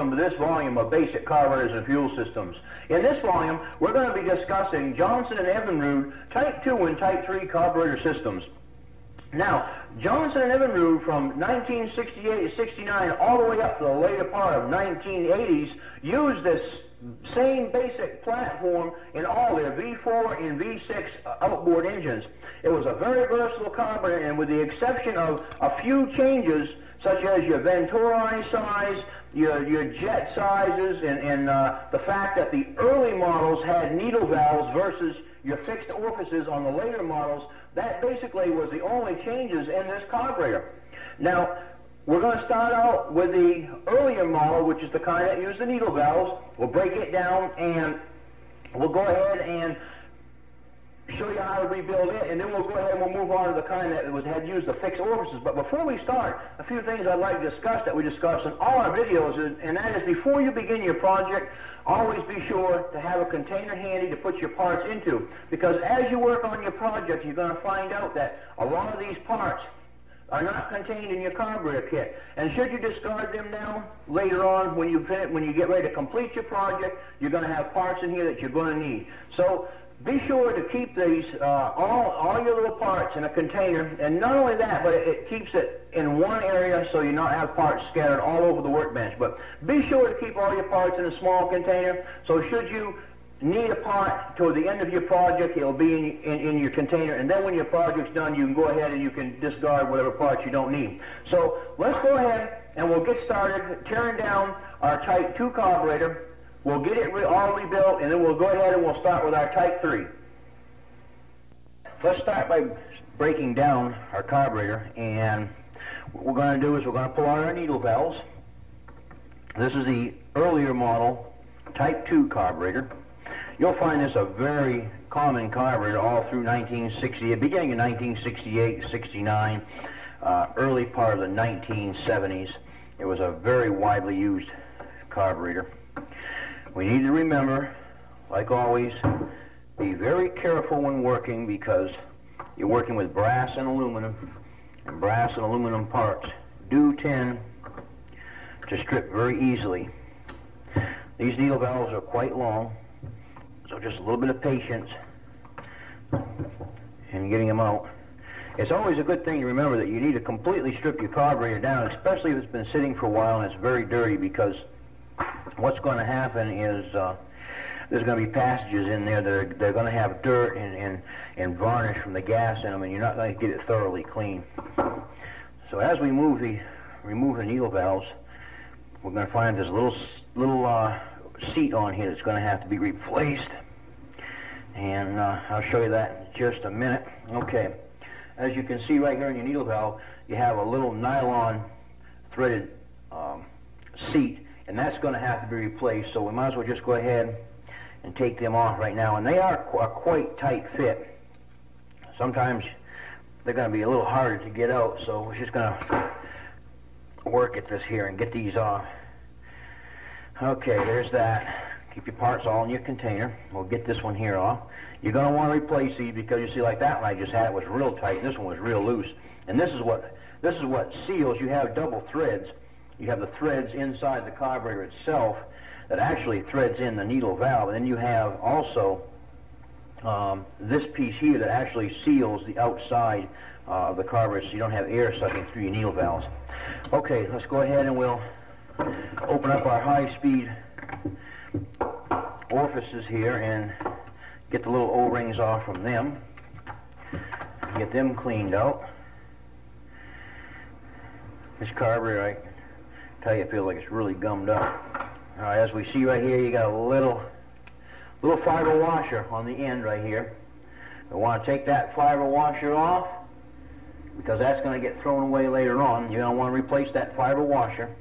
welcome to this volume of Basic Carburetors and Fuel Systems. In this volume, we're going to be discussing Johnson and Evinrude Type 2 and Type 3 carburetor systems. Now, Johnson and Evinrude from 1968 to 69 all the way up to the later part of 1980s used this same basic platform in all their V4 and V6 uh, outboard engines. It was a very versatile carburetor, and with the exception of a few changes, such as your Venturi size, your, your jet sizes, and, and uh, the fact that the early models had needle valves versus your fixed orifices on the later models, that basically was the only changes in this carburetor. Now, we're going to start out with the earlier model, which is the kind that used the needle valves. We'll break it down and we'll go ahead and show you how to rebuild it, and then we'll go ahead and we'll move on to the kind that was had used the fixed orifices. But before we start, a few things I'd like to discuss that we discuss in all our videos, and that is before you begin your project, always be sure to have a container handy to put your parts into, because as you work on your project, you're going to find out that a lot of these parts are not contained in your carburetor kit. And should you discard them now, later on when you when you get ready to complete your project, you're going to have parts in here that you're going to need. So be sure to keep these, uh, all, all your little parts in a container. And not only that, but it, it keeps it in one area so you not have parts scattered all over the workbench. But be sure to keep all your parts in a small container. So should you need a part toward the end of your project, it'll be in, in, in, your container, and then when your project's done, you can go ahead and you can discard whatever parts you don't need. So let's go ahead and we'll get started tearing down our Type 2 carburetor. We'll get it re all rebuilt, and then we'll go ahead and we'll start with our Type 3. Let's start by breaking down our carburetor, and what we're going to do is we're going to pull out our needle valves. This is the earlier model Type 2 carburetor. You'll find this a very common carburetor all through 1960, beginning in 1968, 69, uh, early part of the 1970s. It was a very widely used carburetor. We need to remember, like always, be very careful when working because you're working with brass and aluminum, and brass and aluminum parts do tend to strip very easily. These needle valves are quite long, so just a little bit of patience in getting them out. It's always a good thing to remember that you need to completely strip your carburetor down, especially if it's been sitting for a while and it's very dirty, because what's going to happen is uh, there's going to be passages in there that are they're going to have dirt and, and, and varnish from the gas in them, and you're not going to get it thoroughly clean. So as we move the remove the needle valves, we're going to find this little little uh, seat on here that's going to have to be replaced. And uh, I'll show you that in just a minute. Okay. As you can see right here in your needle valve, you have a little nylon threaded um, seat, and that's going to have to be replaced. So we might as well just go ahead and take them off right now. And they are qu a quite tight fit. Sometimes they're going to be a little harder to get out, so we're just going to work at this here and get these off. Okay, there's that. Keep your parts all in your container. We'll get this one here off. You're going to want to replace these because you see, like that one I just had was real tight, and this one was real loose. And this is what this is what seals. You have double threads. You have the threads inside the carburetor itself that actually threads in the needle valve, and then you have also um, this piece here that actually seals the outside uh, of the carburetor so you don't have air sucking through your needle valves. Okay, let's go ahead and we'll open up our high-speed orifices here and get the little O-rings off from them. Get them cleaned out. This carburetor, tell you, I feel like it's really gummed up. All right, as we see right here, you got a little, little fiber washer on the end right here. We want to take that fiber washer off because that's going to get thrown away later on. You're going to want to replace that fiber washer.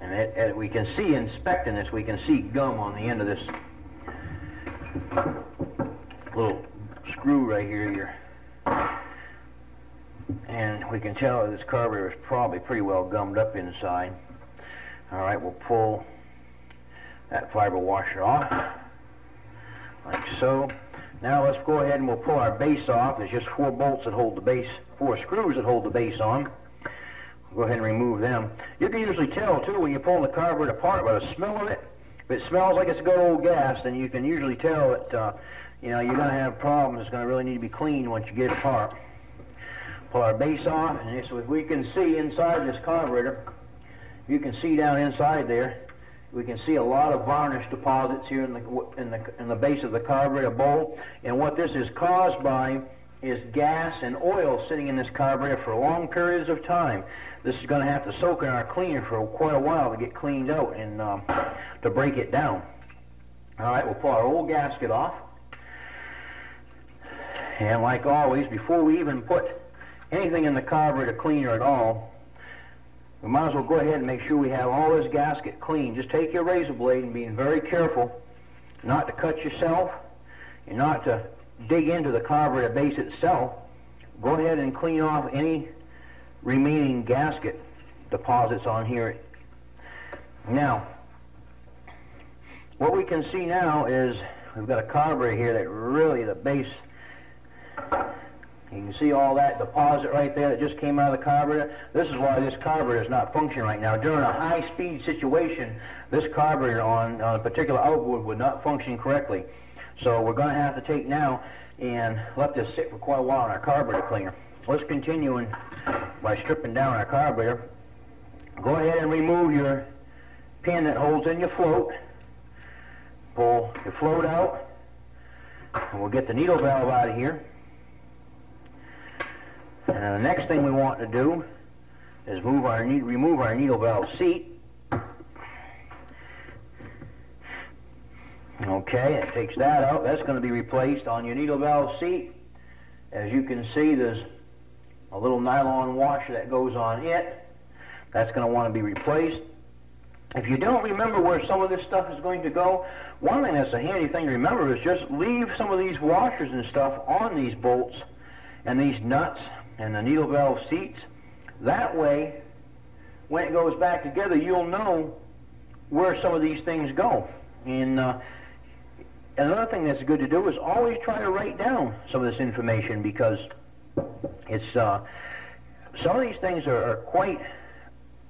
And it, we can see, inspecting this, we can see gum on the end of this little screw right here. Here. And we can tell this carburetor is probably pretty well gummed up inside. All right, we'll pull that fiber washer off, like so. Now let's go ahead and we'll pull our base off. There's just four bolts that hold the base, four screws that hold the base on. We'll Go ahead and remove them. You can usually tell too when you're pulling the carburetor apart by the smell of it. If it smells like it's good old gas, then you can usually tell that uh, you know you're going to have problems. It's going to really need to be cleaned once you get it apart. Pull our base off, and so if we can see inside this carburetor, you can see down inside there, we can see a lot of varnish deposits here in the in the in the base of the carburetor bowl. And what this is caused by is gas and oil sitting in this carburetor for long periods of time. This is going to have to soak in our cleaner for quite a while to get cleaned out and um, to break it down. All right, we'll pull our old gasket off. And like always, before we even put anything in the carburetor cleaner at all, we might as well go ahead and make sure we have all this gasket clean. Just take your razor blade and being very careful not to cut yourself and not to dig into the carburetor base itself. Go ahead and clean off any remaining gasket deposits on here. Now, what we can see now is we've got a carburetor here that really the base you can see all that deposit right there that just came out of the carburetor. This is why this carburetor is not functioning right now. During a high-speed situation, this carburetor on, on a particular outboard would not function correctly. So we're going to have to take now and let this sit for quite a while in our carburetor cleaner. Let's continue by stripping down our carburetor. Go ahead and remove your pin that holds in your float. Pull your float out. And we'll get the needle valve out of here. And the next thing we want to do is move our remove our needle valve seat. Okay, it takes that out. That's going to be replaced on your needle valve seat. As you can see, there's a little nylon washer that goes on it. That's going to want to be replaced. If you don't remember where some of this stuff is going to go, one thing that's a handy thing to remember is just leave some of these washers and stuff on these bolts and these nuts and the needle valve seats. That way, when it goes back together, you'll know where some of these things go. And uh, another thing that's good to do is always try to write down some of this information because it's uh, some of these things are, are quite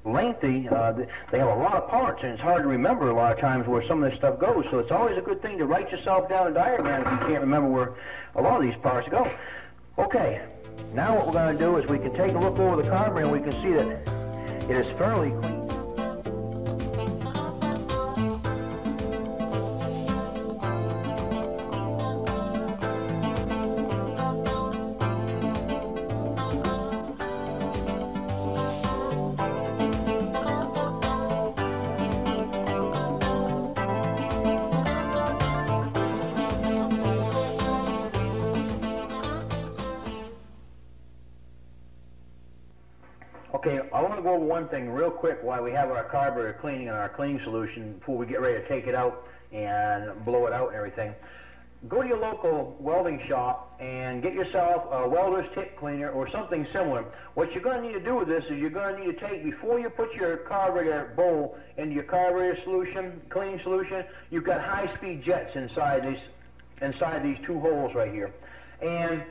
lengthy. Uh, they have a lot of parts, and it's hard to remember a lot of times where some of this stuff goes. So it's always a good thing to write yourself down a diagram if you can't remember where a lot of these parts go. Okay, now what we're going to do is we can take a look over the carburetor and we can see that it is fairly clean. One thing real quick while we have our carburetor cleaning and our cleaning solution before we get ready to take it out and blow it out and everything. Go to your local welding shop and get yourself a welder's tip cleaner or something similar. What you're going to need to do with this is you're going to need to take, before you put your carburetor bowl into your carburetor solution, cleaning solution, you've got high-speed jets inside these, inside these two holes right here. And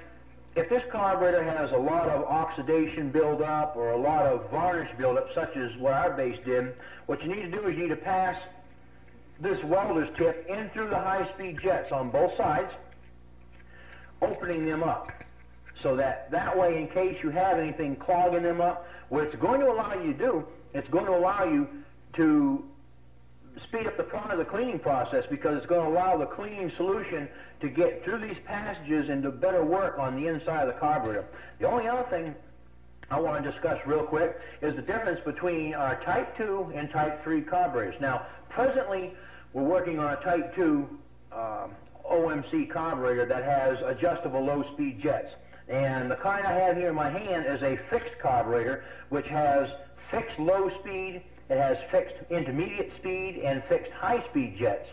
if this carburetor has a lot of oxidation buildup or a lot of varnish buildup, such as what our base did, what you need to do is you need to pass this welder's tip in through the high-speed jets on both sides, opening them up. So that that way, in case you have anything clogging them up, what it's going to allow you to do, it's going to allow you to speed up the part of the cleaning process because it's going to allow the cleaning solution to get through these passages and do better work on the inside of the carburetor. The only other thing I want to discuss real quick is the difference between our Type 2 and Type 3 carburetors. Now, presently, we're working on a Type 2 um, OMC carburetor that has adjustable low-speed jets. And the kind I have here in my hand is a fixed carburetor, which has fixed low speed it has fixed intermediate speed and fixed high-speed jets.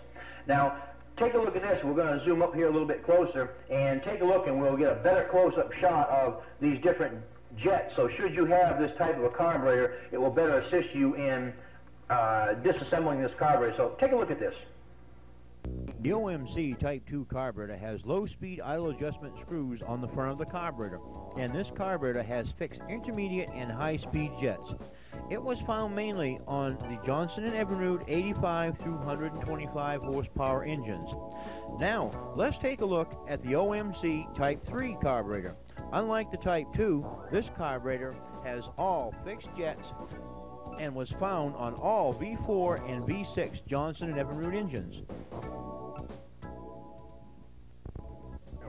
Now, take a look at this. We're going to zoom up here a little bit closer and take a look and we'll get a better close-up shot of these different jets. So should you have this type of a carburetor, it will better assist you in uh, disassembling this carburetor. So take a look at this. The OMC Type 2 carburetor has low-speed idle adjustment screws on the front of the carburetor, and this carburetor has fixed intermediate and high-speed jets. It was found mainly on the Johnson & Evinrude 85 through 125 horsepower engines. Now, let's take a look at the OMC Type 3 carburetor. Unlike the Type 2, this carburetor has all fixed jets and was found on all V4 and V6 Johnson & Evinrude engines.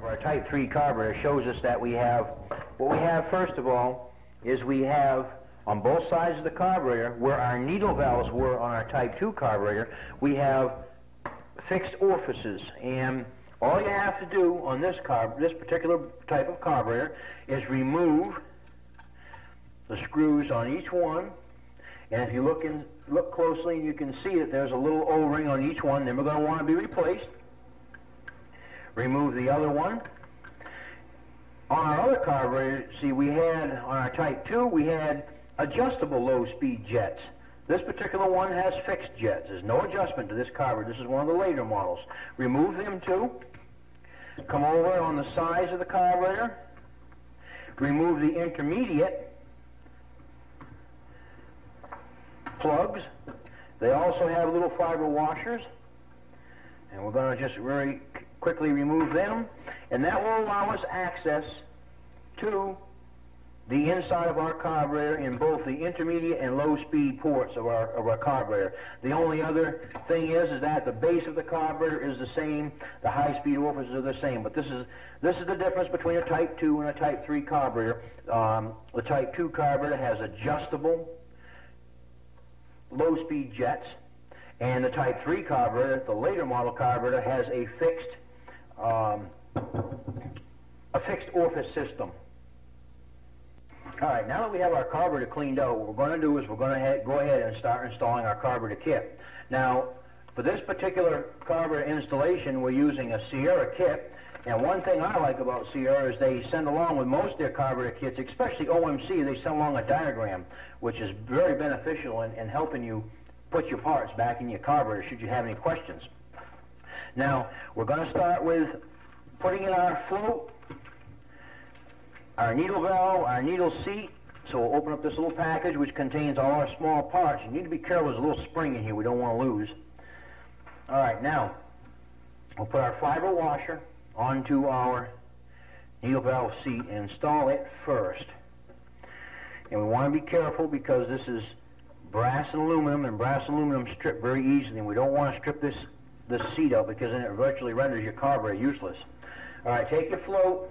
Our Type 3 carburetor shows us that we have, what we have first of all, is we have on both sides of the carburetor, where our needle valves were on our Type 2 carburetor, we have fixed orifices. And all you have to do on this carb, this particular type of carburetor is remove the screws on each one. And if you look in, look closely, you can see that there's a little O-ring on each one. Then we're going to want to be replaced. Remove the other one. On our other carburetor, see, we had on our Type 2, we had adjustable low-speed jets. This particular one has fixed jets. There's no adjustment to this carburetor. This is one of the later models. Remove them too. Come over on the sides of the carburetor. Remove the intermediate plugs. They also have little fiber washers. And we're going to just very quickly remove them. And that will allow us access to the inside of our carburetor in both the intermediate and low speed ports of our, of our carburetor. The only other thing is, is that the base of the carburetor is the same, the high speed orifices are the same, but this is, this is the difference between a Type 2 and a Type 3 carburetor. Um, the Type 2 carburetor has adjustable low speed jets, and the Type 3 carburetor, the later model carburetor, has a fixed, um, a fixed orifice system. All right, now that we have our carburetor cleaned out, what we're going to do is we're going to go ahead and start installing our carburetor kit. Now, for this particular carburetor installation, we're using a Sierra kit. And one thing I like about Sierra is they send along with most of their carburetor kits, especially OMC, they send along a diagram, which is very beneficial in, in helping you put your parts back in your carburetor should you have any questions. Now, we're going to start with putting in our float our needle valve, our needle seat. So we'll open up this little package which contains all our small parts. You need to be careful, there's a little spring in here we don't want to lose. All right, now we'll put our fiber washer onto our needle valve seat and install it first. And we want to be careful because this is brass and aluminum, and brass and aluminum strip very easily, and we don't want to strip this, this seat up because then it virtually renders your carburetor useless. All right, take your float,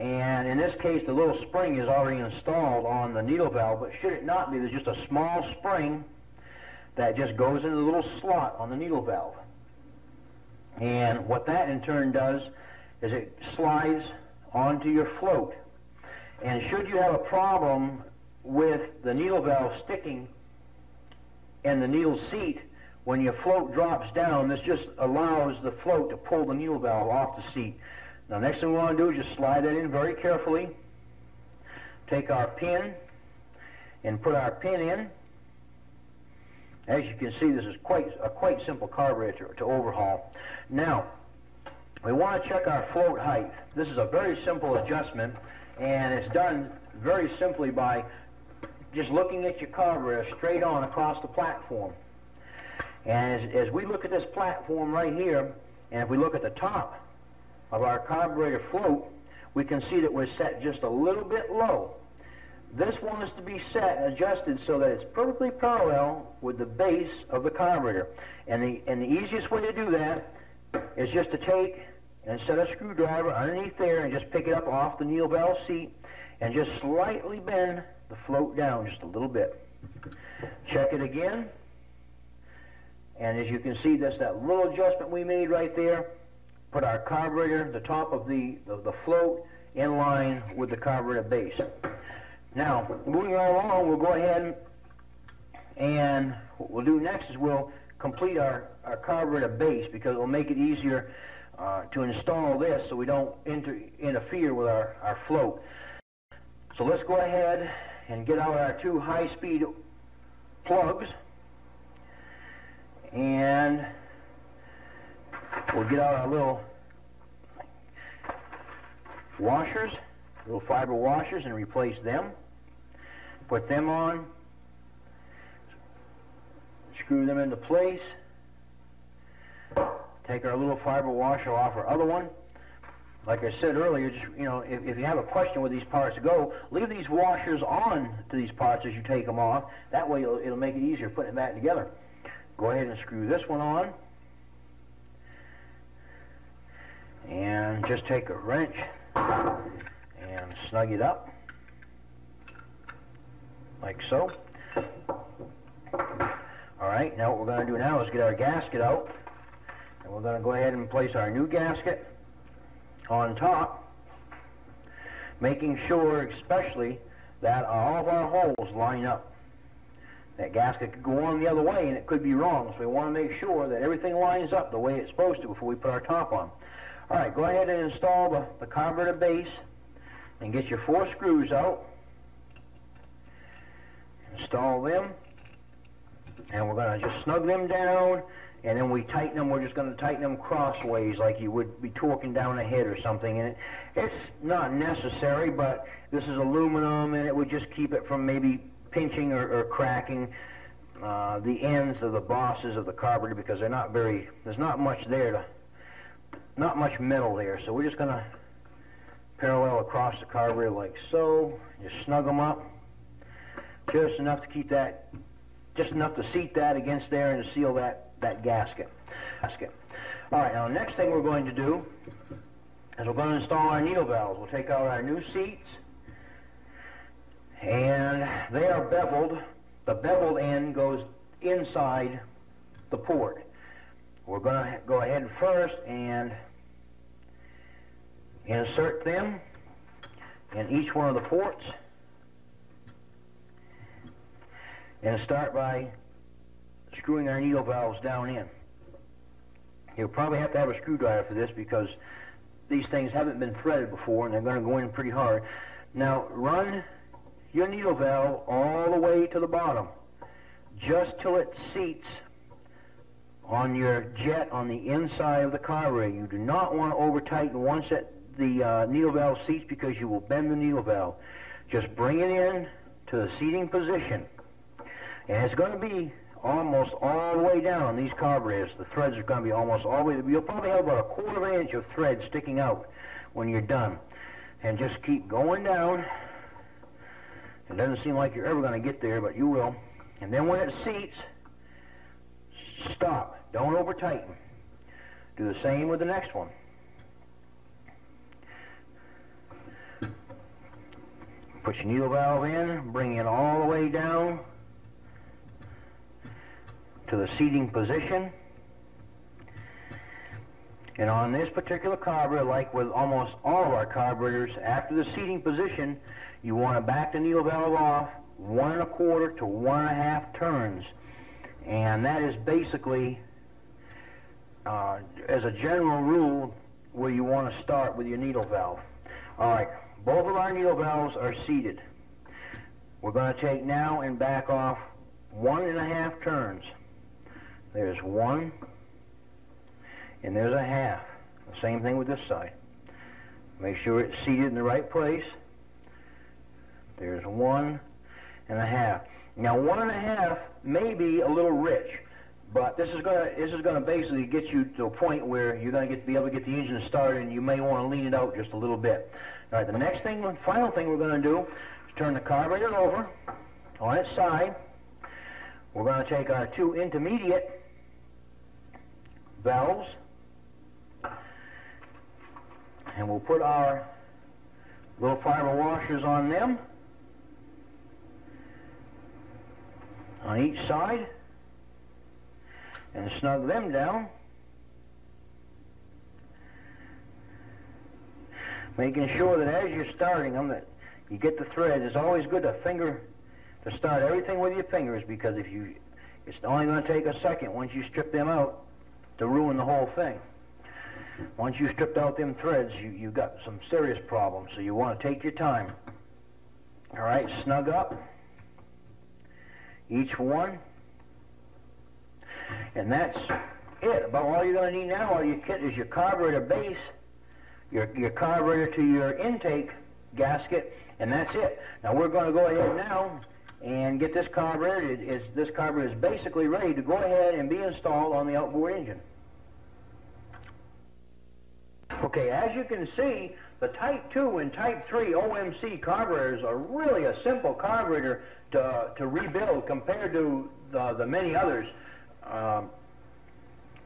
and in this case, the little spring is already installed on the needle valve, but should it not be, there's just a small spring that just goes into the little slot on the needle valve. And what that in turn does is it slides onto your float. And should you have a problem with the needle valve sticking in the needle seat, when your float drops down, this just allows the float to pull the needle valve off the seat. Now next thing we want to do is just slide that in very carefully. Take our pin and put our pin in. As you can see, this is quite a quite simple carburetor to, overhaul. Now, we want to check our float height. This is a very simple adjustment, and it's done very simply by just looking at your carburetor straight on across the platform. And as, as we look at this platform right here, and if we look at the top of our carburetor float, we can see that we're set just a little bit low. This one is to be set and adjusted so that it's perfectly parallel with the base of the carburetor. And the, and the easiest way to do that is just to take and set a screwdriver underneath there and just pick it up off the needle valve seat and just slightly bend the float down just a little bit. Check it again. And as you can see, that's that little adjustment we made right there put our carburetor, the top of the, the, the float, in line with the carburetor base. Now, moving along, we'll go ahead and what we'll do next is we'll complete our, our carburetor base because it will make it easier uh, to install this so we don't inter interfere with our, our float. So let's go ahead and get out our two high-speed plugs and we'll get out our little washers, little fiber washers, and replace them. Put them on. Screw them into place. Take our little fiber washer off our other one. Like I said earlier, just you know, if, if you have a question where these parts go, leave these washers on to these parts as you take them off. That way, it'll, it'll make it easier putting it back together. Go ahead and screw this one on. And just take a wrench and snug it up, like so. All right, now what we're going to do now is get our gasket out, and we're going to go ahead and place our new gasket on top, making sure especially that all of our holes line up. That gasket could go on the other way and it could be wrong, so we want to make sure that everything lines up the way it's supposed to before we put our top on. All right, go ahead and install the, the carburetor base and get your four screws out. Install them. And we're going to just snug them down, and then we tighten them. We're just going to tighten them crossways like you would be torquing down a head or something. And it, it's not necessary, but this is aluminum, and it would just keep it from maybe pinching or, or cracking uh, the ends of the bosses of the carburetor because they're not very, there's not much there to, not much metal there. So we're just going to parallel across the carburetor like so. Just snug them up. Just enough to keep that just enough to seat that against there and to seal that, that gasket. gasket. All right, now the next thing we're going to do is we're going to install our needle valves. We'll take out our new seats, and they are beveled. The beveled end goes inside the port. We're going to go ahead first and insert them in each one of the ports. and start by screwing our needle valves down in. You'll probably have to have a screwdriver for this because these things haven't been threaded before and they're going to go in pretty hard. Now run your needle valve all the way to the bottom just till it seats on your jet on the inside of the carburetor. You do not want to over tighten once that the uh, needle valve seats because you will bend the needle valve. Just bring it in to the seating position and it's going to be almost all the way down these carburetors. The threads are going to be almost all the way. You'll probably have about a quarter of an inch of thread sticking out when you're done. And just keep going down. It doesn't seem like you're ever going to get there, but you will. And then when it seats, stop. Don't over tighten. Do the same with the next one. Put your needle valve in, bring it all the way down to the seating position. And on this particular carburetor, like with almost all of our carburetors, after the seating position, you want to back the needle valve off one and a quarter to one and a half turns. And that is basically, uh, as a general rule, where you want to start with your needle valve. All right, both of our needle valves are seated. We're going to take now and back off one and a half turns. There's one, and there's a half. The same thing with this side. Make sure it's seated in the right place. There's one and a half. Now, one and a half may be a little rich, but this is gonna this is gonna basically get you to a point where you're gonna get be able to get the engine started, and you may want to lean it out just a little bit. All right. The next thing, the final thing we're gonna do is turn the carburetor over on its side. We're going to take our two intermediate valves. And we'll put our little fiber washers on them on each side and snug them down. Making sure that as you're starting them that you get the thread. It's always good to finger to start everything with your fingers because if you it's only going to take a second once you strip them out to ruin the whole thing. Once you stripped out them threads, you, you got some serious problems, so you want to take your time. All right, snug up each one. And that's it. About all you're going to need now, all your kit is your carburetor base, your, your carburetor to your intake gasket, and that's it. Now we're going to go ahead now and get this carburetor. It is, this carburetor is basically ready to go ahead and be installed on the outboard engine. Okay, as you can see, the Type 2 and Type 3 OMC carburetors are really a simple carburetor to, to rebuild compared to the, the many others. Um,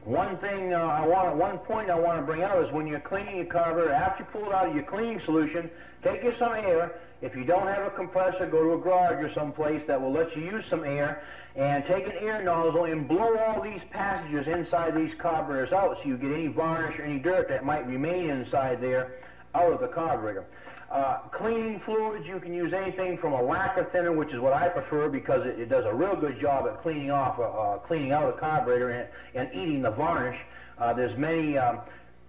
one thing uh, I want, one point I want to bring out is when you're cleaning your carburetor, after you pull it out of your cleaning solution, take you some air. If you don't have a compressor, go to a garage or someplace that will let you use some air, and take an air nozzle and blow all these passages inside these carburetors out so you get any varnish or any dirt that might remain inside there out of the carburetor. Uh, cleaning fluids, you can use anything from a lacquer thinner, which is what I prefer because it, it does a real good job at cleaning off, uh, uh, cleaning out a carburetor and, and eating the varnish. Uh, there's many um,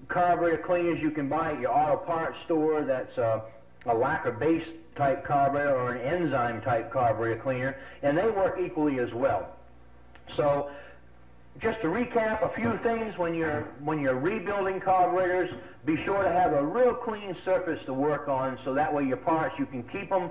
carburetor cleaners you can buy at your auto parts store that's uh, a lacquer-based type carburetor or an enzyme type carburetor cleaner, and they work equally as well. So just to recap a few things when you're when you're rebuilding carburetors be sure to have a real clean surface to work on so that way your parts you can keep them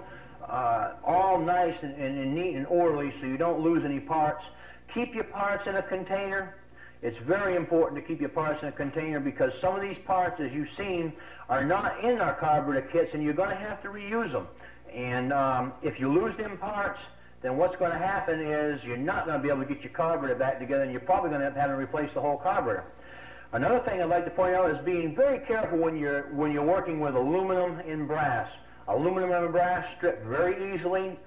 uh, all nice and, and, and neat and orderly so you don't lose any parts. Keep your parts in a container. It's very important to keep your parts in a container because some of these parts as you've seen are not in our carburetor kits and you're going to have to reuse them and um, if you lose them parts then what's going to happen is you're not going to be able to get your carburetor back together, and you're probably going to have to replace the whole carburetor. Another thing I'd like to point out is being very careful when you're when you're working with aluminum and brass. Aluminum and brass strip very easily.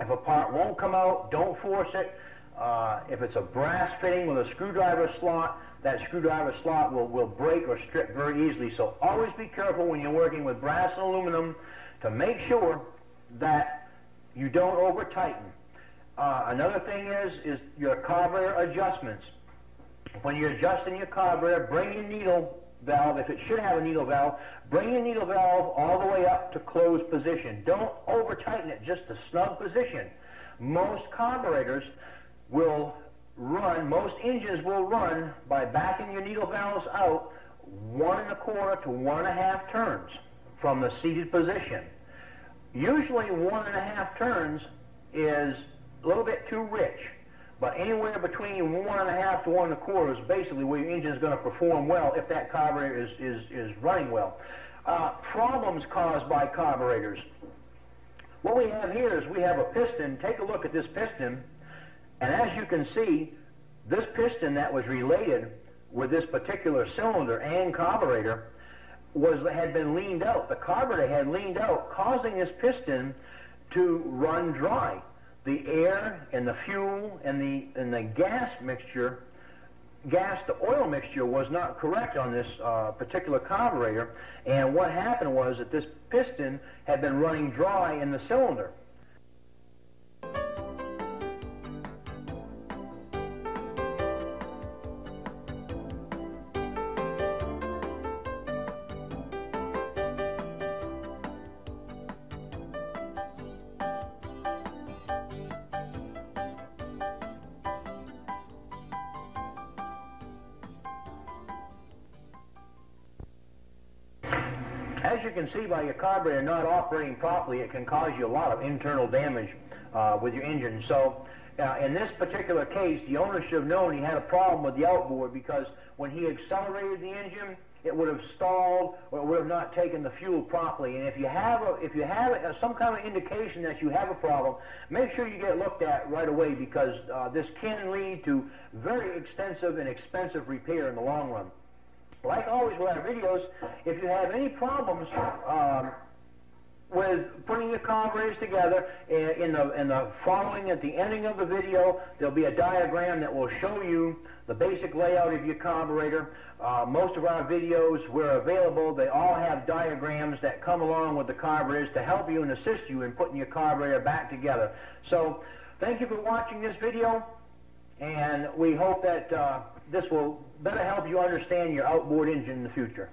If a part won't come out, don't force it. Uh, if it's a brass fitting with a screwdriver slot, that screwdriver slot will, will break or strip very easily. So always be careful when you're working with brass and aluminum to make sure that you don't over tighten. Uh, another thing is is your carburetor adjustments. When you're adjusting your carburetor, bring your needle valve, if it should have a needle valve, bring your needle valve all the way up to closed position. Don't over tighten it, just a snug position. Most carburetors will run, most engines will run by backing your needle valves out one and a quarter to one and a half turns from the seated position. Usually one and a half turns is a little bit too rich, but anywhere between one and a half to one and a quarter is basically where your engine is going to perform well if that carburetor is, is, is running well. Uh, problems caused by carburetors. What we have here is we have a piston. Take a look at this piston, and as you can see, this piston that was related with this particular cylinder and carburetor was had been leaned out. The carburetor had leaned out, causing this piston to run dry. The air and the fuel and the and the gas mixture, gas to oil mixture was not correct on this uh, particular carburetor. And what happened was that this piston had been running dry in the cylinder. See by your carburetor not operating properly, it can cause you a lot of internal damage uh, with your engine. So uh, in this particular case, the owner should have known he had a problem with the outboard because when he accelerated the engine, it would have stalled or it would have not taken the fuel properly. And if you have a, if you have a, some kind of indication that you have a problem, make sure you get looked at right away because uh, this can lead to very extensive and expensive repair in the long run. Like always with our videos, if you have any problems um, with putting your carburetors together, in the, in the following, at the ending of the video, there'll be a diagram that will show you the basic layout of your carburetor. Uh, most of our videos, where available, they all have diagrams that come along with the carburetors to help you and assist you in putting your carburetor back together. So, thank you for watching this video, and we hope that uh, this will better help you understand your outboard engine in the future.